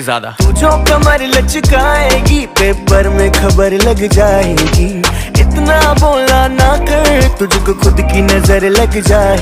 ज़्यादा। जो कमर लचकाएगी, पेपर में खबर लग जाएगी। इतना बोला ना कर, तुझको खुद की नज़र लग जाए।